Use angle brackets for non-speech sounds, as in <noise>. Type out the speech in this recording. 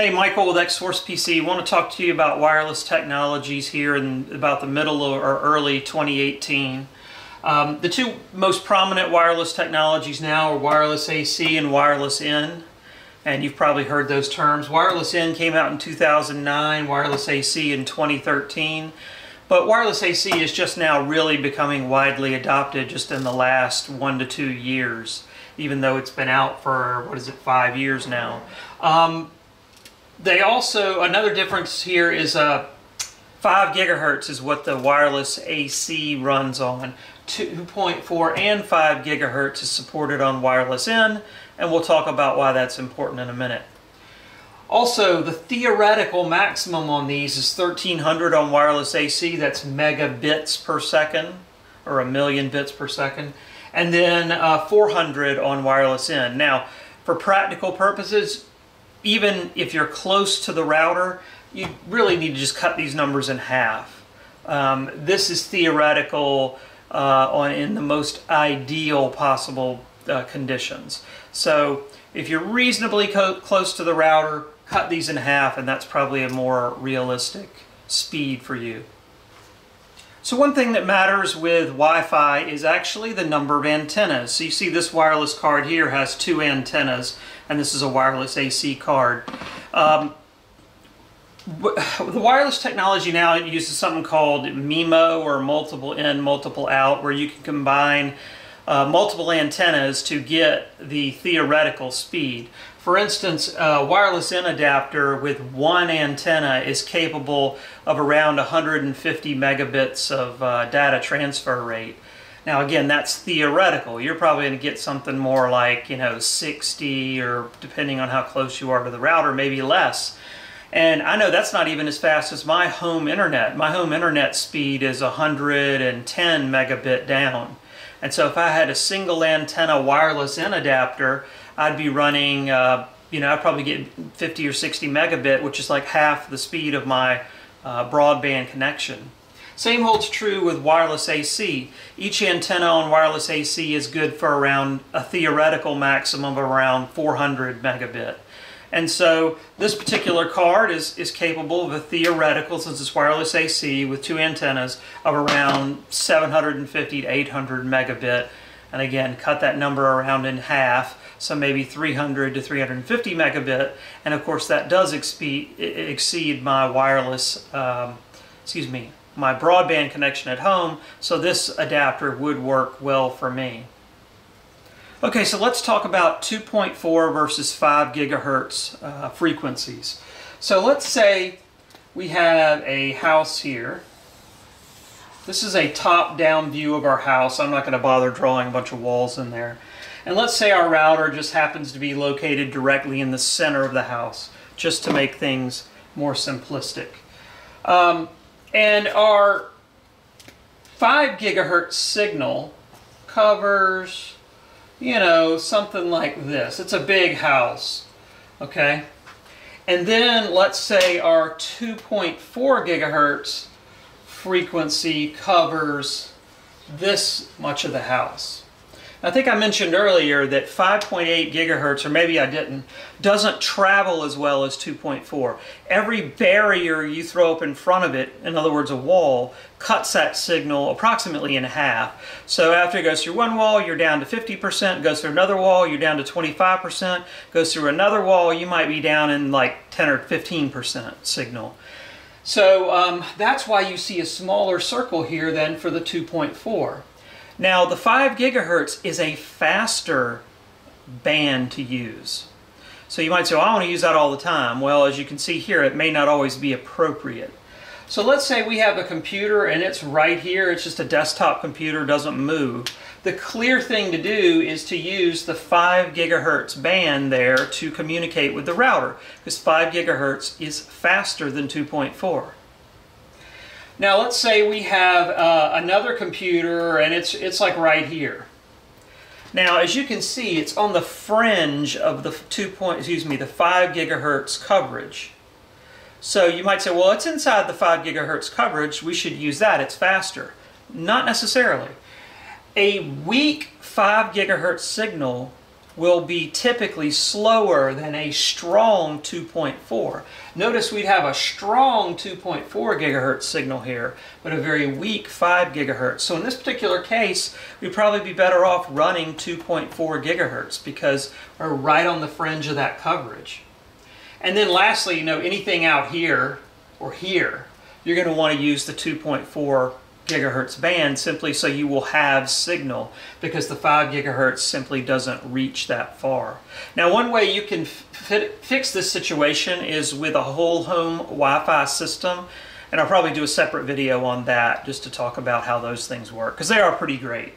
Hey, Michael with X-Force PC. I want to talk to you about wireless technologies here in about the middle or early 2018. Um, the two most prominent wireless technologies now are wireless AC and wireless N. And you've probably heard those terms. Wireless N came out in 2009, wireless AC in 2013. But wireless AC is just now really becoming widely adopted just in the last one to two years, even though it's been out for, what is it, five years now. Um, they also, another difference here is uh, 5 gigahertz is what the wireless AC runs on. 2.4 and 5 gigahertz is supported on wireless N, and we'll talk about why that's important in a minute. Also, the theoretical maximum on these is 1300 on wireless AC, that's megabits per second, or a million bits per second, and then uh, 400 on wireless N. Now, for practical purposes, even if you're close to the router, you really need to just cut these numbers in half. Um, this is theoretical uh, on in the most ideal possible uh, conditions. So if you're reasonably close to the router, cut these in half and that's probably a more realistic speed for you. So one thing that matters with Wi-Fi is actually the number of antennas. So you see this wireless card here has two antennas and this is a wireless AC card. Um, <sighs> the wireless technology now uses something called MIMO or multiple in, multiple out, where you can combine uh, multiple antennas to get the theoretical speed. For instance, a wireless in adapter with one antenna is capable of around 150 megabits of uh, data transfer rate. Now again, that's theoretical. You're probably going to get something more like, you know, 60 or depending on how close you are to the router, maybe less. And I know that's not even as fast as my home internet. My home internet speed is 110 megabit down. And so if I had a single antenna wireless N adapter, I'd be running, uh, you know, I'd probably get 50 or 60 megabit, which is like half the speed of my uh, broadband connection. Same holds true with wireless AC. Each antenna on wireless AC is good for around a theoretical maximum of around 400 megabit. And so this particular card is, is capable of a theoretical, since it's wireless AC with two antennas, of around 750 to 800 megabit. And again, cut that number around in half, so maybe 300 to 350 megabit. And of course that does exceed, exceed my wireless, um, excuse me, my broadband connection at home, so this adapter would work well for me. Okay, so let's talk about 2.4 versus 5 gigahertz uh, frequencies. So let's say we have a house here. This is a top-down view of our house. I'm not going to bother drawing a bunch of walls in there. And let's say our router just happens to be located directly in the center of the house, just to make things more simplistic. Um, and our 5 gigahertz signal covers, you know, something like this. It's a big house, okay? And then let's say our 2.4 gigahertz frequency covers this much of the house. I think I mentioned earlier that 5.8 gigahertz, or maybe I didn't, doesn't travel as well as 2.4. Every barrier you throw up in front of it, in other words a wall, cuts that signal approximately in half. So after it goes through one wall, you're down to 50%, goes through another wall, you're down to 25%, goes through another wall, you might be down in like 10 or 15% signal. So um, that's why you see a smaller circle here than for the 2.4. Now the 5 gigahertz is a faster band to use. So you might say, well, I want to use that all the time. Well, as you can see here, it may not always be appropriate. So let's say we have a computer and it's right here, it's just a desktop computer, doesn't move. The clear thing to do is to use the 5 gigahertz band there to communicate with the router, because 5 gigahertz is faster than 2.4. Now let's say we have uh, another computer and it's, it's like right here. Now as you can see it's on the fringe of the 2 point, excuse me, the 5 gigahertz coverage. So you might say, well it's inside the 5 gigahertz coverage, we should use that, it's faster. Not necessarily. A weak 5 gigahertz signal will be typically slower than a strong 2.4. Notice we'd have a strong 2.4 gigahertz signal here, but a very weak 5 gigahertz. So in this particular case, we'd probably be better off running 2.4 gigahertz because we're right on the fringe of that coverage. And then lastly, you know, anything out here or here, you're going to want to use the 2.4 gigahertz band simply so you will have signal because the 5 gigahertz simply doesn't reach that far. Now one way you can fit, fix this situation is with a whole home Wi-Fi system and I'll probably do a separate video on that just to talk about how those things work because they are pretty great.